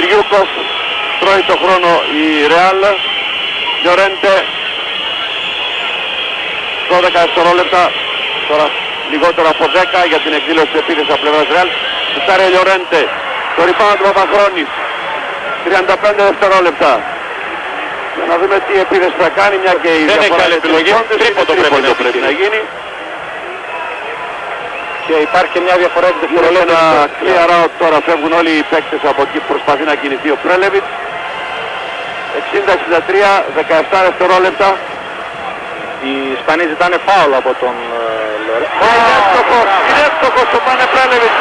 Κυριούκος, τρώει το χρόνο η Ρεάλ, Λιορέντε, 12 δευτερόλεπτα, τώρα λιγότερο από 10 για την εκδήλωση της επίθεσης από πλευράς Ρεάλ. Σουτάρει Λιορέντε, το ρηπάνω του Παπαχρόνης, 35 δευτερόλεπτα. Για να δούμε τι επίθεση θα κάνει, μια και η Δεν έχει διαφορά άλλη είναι επιλογή. πόντους, Τρίποντο είναι πρέπει να πρέπει να γίνει. Και υπάρχει και μια διαφορά της Γίνεται δευτερολέπτου. ένα clear out τώρα, φεύγουν όλοι οι παίκτες από εκεί που προσπαθεί να κινηθεί ο Πρέλεβιτς. 60-63, 17 δευτερόλεπτα. Οι Ισπανοί ζητάνε φάουλ από τον ε, Λορέ. Είναι εύστοχος, είναι εύστοχος ο Πάνε Πρέλεβιτς.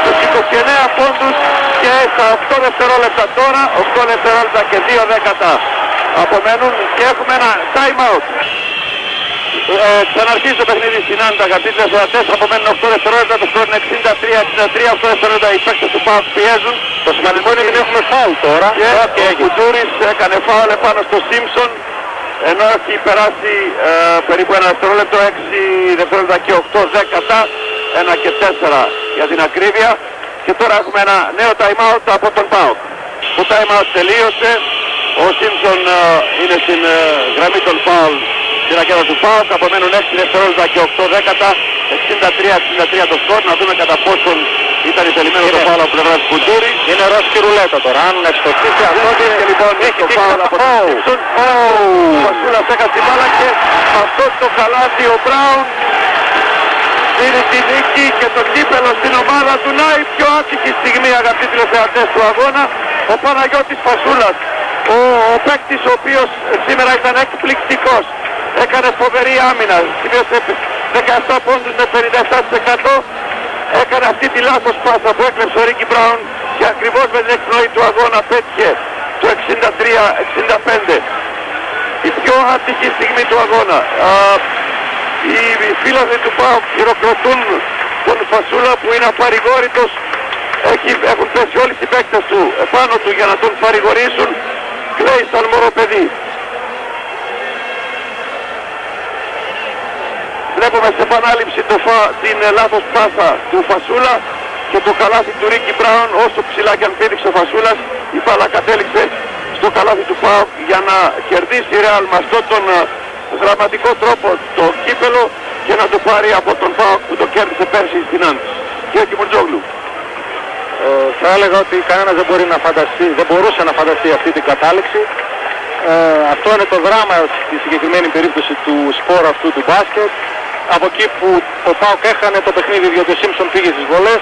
Στους 29 πόντους και στα 8 δευτερόλεπτα τώρα, 8 δευτερόλεπτα και 2 δέκατα απομένουν και έχουμε ένα time out. Ε, ξαναρχίζει το παιχνίδι στην Άντα, αγαπητοί τηλεθεατές, απομένουν 8 δευτερόλεπτα, το σκορ είναι 63-63, 8 δευτερόλεπτα οι παίκτες του ΠΑΟΚ πιέζουν. Το σημαντικό είναι ότι έχουμε φάουλ τώρα. Και Και ο έγινε. Κουτούρης έκανε φάουλ επάνω στο Σίμψον ενώ έχει περάσει ε, περίπου ένα δευτερόλεπτο, 6 δευτερόλεπτα και 8 δέκατα, 1 και 4 για την ακρίβεια. Και τώρα έχουμε ένα νέο time out από τον ΠΑΟΚ. Το time out τελείωσε, ο Σίμψον ε, είναι στην ε, γραμμή των φάουλ στην ρακέτα του ΠΑΟΚ, απομένουν 6 δευτερόλεπτα και 8 δέκατα, 63-63 το σκορ, να δούμε κατά πόσον ήταν ηθελημένο το Είναι. φάουλ από πλευράς Κουτούρη. Είναι ρόσκι ρουλέτα τώρα. Αν εξτοχίσει αυτό Αυτό και λοιπόν έχει το τύχει φάουλ το από τον φάουλ. Σίμψον. Ο Φασούλας έκανε την μπάλα και με αυτό το καλάθι ο Μπράουν δίνει τη νίκη και το κύπελο στην ομάδα του. Να η πιο άτυχη στιγμή αγαπητοί τηλεθεατές του αγώνα. Ο Παναγιώτης Φασούλας. Ο, ο παίκτης ο οποίος σήμερα ήταν εκπληκτικός. Έκανε φοβερή άμυνα. Σημείωσε 17 πόντους με 57%. Έκανε αυτή τη λάθος πάσα που έκλεψε ο Ρίκι Μπράουν και ακριβώς με την εκπνοή του αγώνα πέτυχε το 63-65. Η πιο άτυχη στιγμή του αγώνα. Α, οι οι φίλαθλοι του ΠΑΟΚ χειροκροτούν τον Φασούλα που είναι απαρηγόρητος. Έχει, έχουν πέσει όλοι οι παίκτες του επάνω του για να τον παρηγορήσουν. Κλαίει σαν μωρό παιδί. Βλέπουμε σε επανάληψη το φα... την ε, λάθος πάσα του Φασούλα και το καλάθι του Ρίκι Μπράουν όσο ψηλά και αν πήδηξε ο Φασούλας η μπάλα κατέληξε στο καλάθι του ΠΑΟΚ για να κερδίσει η Ρεάλ με αυτόν τον ε, δραματικό τρόπο το κύπελο και να το πάρει από τον ΠΑΟΚ που το κέρδισε πέρσι στην Άντ. Κύριε Κιμουρτζόγλου. Ε, θα έλεγα ότι κανένας δεν μπορεί να φανταστεί, δεν μπορούσε να φανταστεί αυτή την κατάληξη. Ε, αυτό είναι το δράμα στη συγκεκριμένη περίπτωση του σπόρου αυτού του μπάσκετ. Από εκεί που ο Πάοκ έχανε το παιχνίδι διότι ο Σίμψον πήγε στις βολές,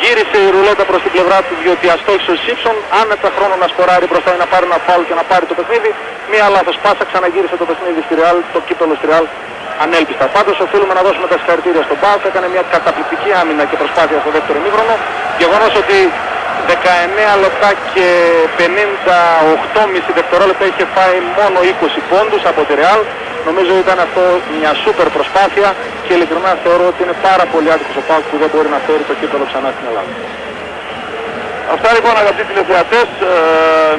γύρισε η ρουλέτα προς την πλευρά του διότι αστόχησε ο Σίμψον, άνετα χρόνο να σκοράρει μπροστά ή να πάρει ένα φάουλ και να πάρει το παιχνίδι. Μία λάθος πάσα ξαναγύρισε το παιχνίδι στη Real, το κύπελο στη Real ανέλπιστα. Πάντως οφείλουμε να δώσουμε τα συγχαρητήρια στον Πάοκ, έκανε μια καταπληκτική άμυνα και προσπάθεια στο δεύτερο ημίχρονο. Γεγονός ότι 19 λεπτά και 58,5 δευτερόλεπτα είχε φάει μόνο 20 πόντους από τη Real. Νομίζω ήταν αυτό μια σούπερ προσπάθεια και ειλικρινά θεωρώ ότι είναι πάρα πολύ άδικος ο Πάοκ που δεν μπορεί να φέρει το κύπελο ξανά στην Ελλάδα. Αυτά λοιπόν αγαπητοί τηλεθεατές, ε,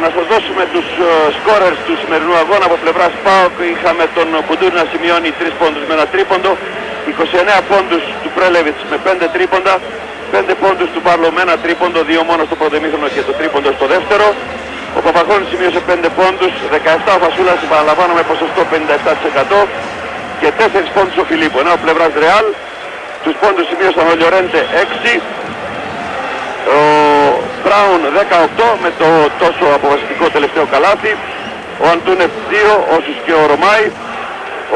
να σας δώσουμε τους ε, σκόρερς του σημερινού αγώνα από πλευράς ΠΑΟΚ. Είχαμε τον Κουντούρη να σημειώνει 3 πόντους με ένα τρίποντο, 29 πόντους του Πρέλεβιτς με 5 τρίποντα, 5 πόντους του Πάρλο με ένα τρίποντο, 2 μόνο στο πρώτο ημίχρονο και το τρίποντο στο δεύτερο. Ο Παπαχώνης σημείωσε 5 πόντους, 17 ο Φασούλας, επαναλαμβάνω με ποσοστό 57% και 4 πόντους ο Φιλίππο. Ενώ ο πλευράς Ρεάλ, τους πόντους σημείωσαν ο Λιορέντε 6, ο Μπράουν 18 με το τόσο αποφασιστικό τελευταίο καλάθι. Ο Αντούνεφ 2, όσους και ο Ρωμάη.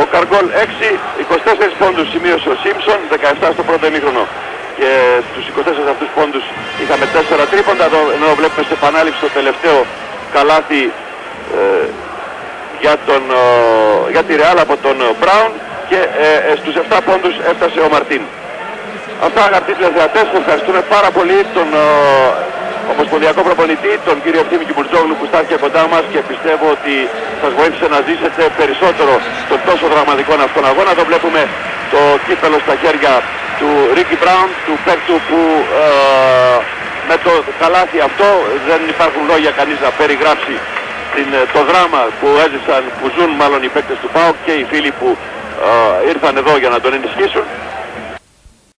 Ο Καργκόλ 6, 24 πόντους σημείωσε ο Σίμψον, 17 στο πρώτο ημίχρονο. Και στους 24 αυτούς πόντους είχαμε 4 τρίποντα, εδώ, ενώ βλέπουμε σε επανάληψη το τελευταίο καλάθι ε, για, τον, ε, για τη Ρεάλ από τον Μπράουν και ε, ε, στους 7 πόντους έφτασε ο Μαρτίν. Αυτά αγαπητοί τηλεθεατές, ευχαριστούμε πάρα πολύ τον ε, Ομοσπονδιακό Προπονητή, τον κύριο Ευθύμη Κιμπουρτζόγλου που στάθηκε κοντά μας και πιστεύω ότι σας βοήθησε να ζήσετε περισσότερο τον τόσο δραματικό αυτόν αγώνα. Εδώ βλέπουμε το κύπελο στα χέρια του Ρίκι Μπράουν, του παίκτου που ε, με το καλάθι αυτό δεν υπάρχουν λόγια κανείς να περιγράψει την, ε, το δράμα που έζησαν, που ζουν μάλλον οι παίκτες του ΠΑΟΚ και οι φίλοι που ε, ήρθαν εδώ για να τον ενισχύσουν.